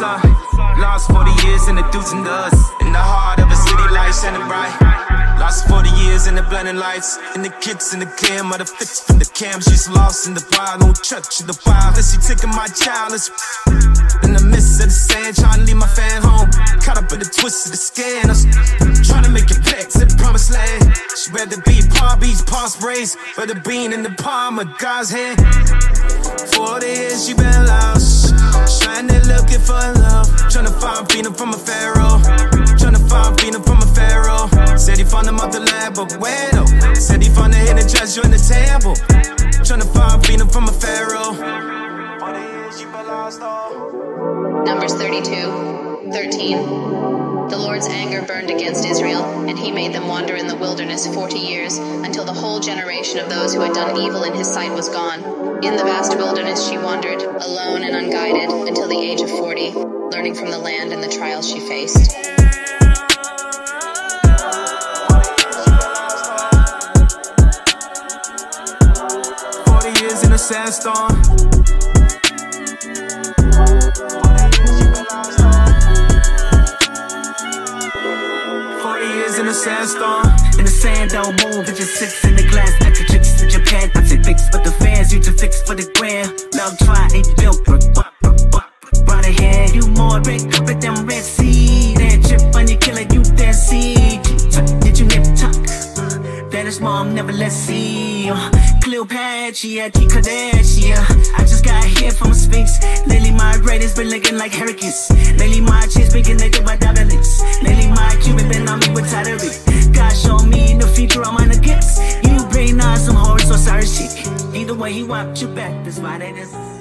Lost 40 years in the dudes and does. In the heart of a city light shining bright. Lost 40 years in the blinding lights. In the kicks in the cam, of the fits from the cam. She's lost in the wild, no church in the wild. That she taking my child. It's in the midst of the sand, trying to leave my fan home. Caught up in the twist of the scan. Trying to make it back to the promised land. She'd rather be Palm Beach, Palm but the bean in the palm of God's hand. 40 for love. Trying to find freedom from a pharaoh. Trying to find freedom from a pharaoh. Said he found the motherland, but where though? Said he found the hidden treasure in the temple. Trying to find freedom from a pharaoh. 40 years she been lost, oh. Numbers 32, 13. The Lord's anger burned against Israel, and he made them wander in the wilderness forty years, until the whole generation of those who had done evil in his sight was gone. In the vast wilderness she wandered, and unguided, until the age of forty, learning from the land and the trials she faced. Forty years in a sandstorm. Forty years in a sandstorm. In the sand, don't move, it just sits in the glass. Extra tricks in Right ahead, you more red carpet than Red Sea. That trip on your killer, you that see. Did you nip tuck? Vanish mom, never let's see. Uh, Cleopatra, T. Kardashian. I just got here from a Sphinx. Lately, my ratings been looking like hurricanes. Lately, my chicks been connected by dialects. Lately, my Cuban been on me with tattery. God show me the future, on the gifts. You bring on some horse or sorry shit. Either way, he wiped your back, that's why that is.